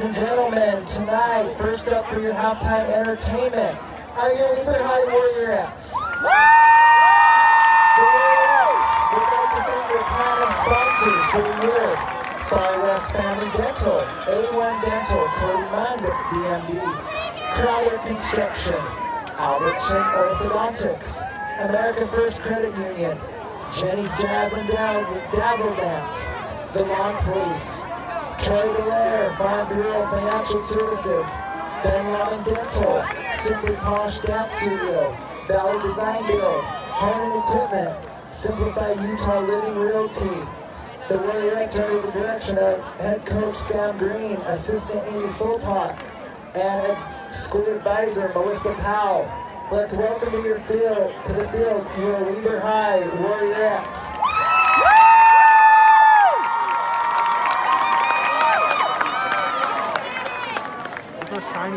and gentlemen, tonight, first up for your halftime entertainment are your Weber High Warriorettes. The Warriorettes would like to thank their platinum sponsors for the year. Far West Family Dental, A1 Dental, Cody Mund, DMD, Crowder Construction, Albertson Orthodontics, America First Credit Union, Jenny's Jazz and Dazzle Dance, The Lawn Police, Troy Delaire, Farm Bureau Financial Services, Ben Lemon Dental, Simply Posh Dance Studio, Valley Design Build, and Equipment, Simplify Utah Living Realty. The Warriorettes are under the direction of head coach Sam Green, assistant Amy Philpott, and school advisor Melissa Powell. Let's welcome to your field, to the field, your Weber High Warriorettes.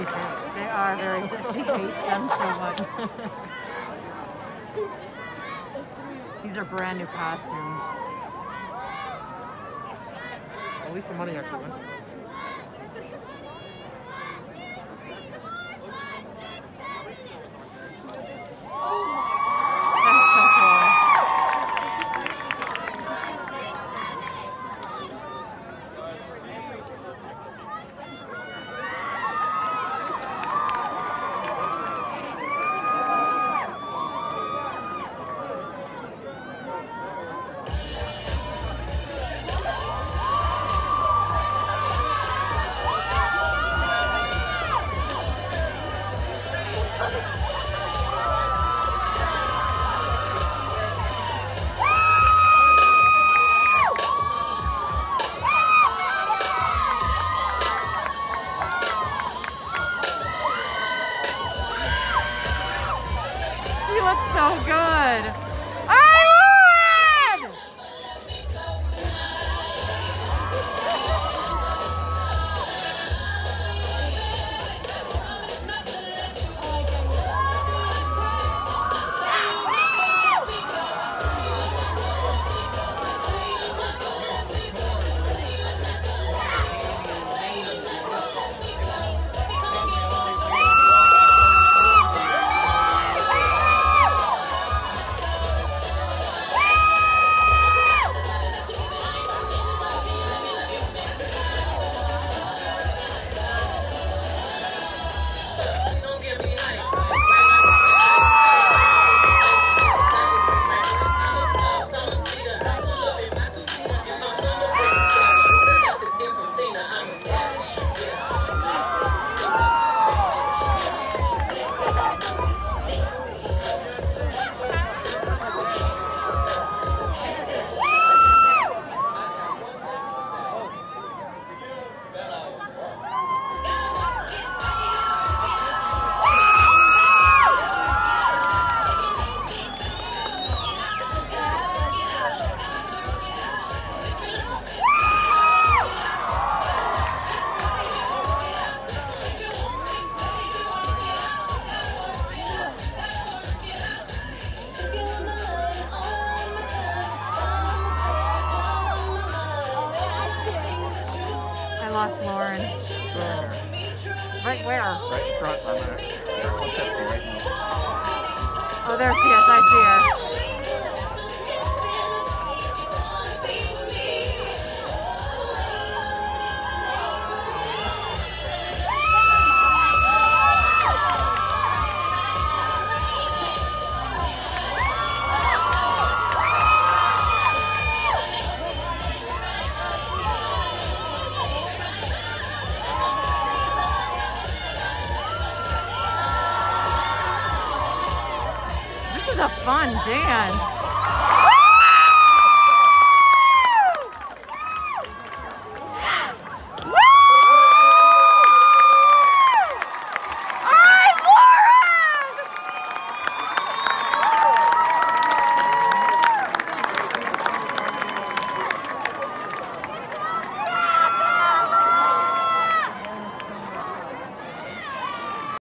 They are very, she hates them so much. These are brand new costumes. At least the money actually went to those. She looks so good. Lost Lauren. Right where? Right in front. I'm gonna. 150 right now. Oh, there she is. I see her. is a fun dance.